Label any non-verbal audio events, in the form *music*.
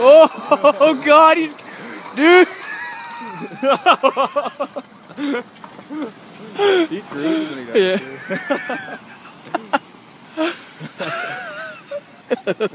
Oh, oh *laughs* God, he's dude. he cruises when he does Yeah. *laughs*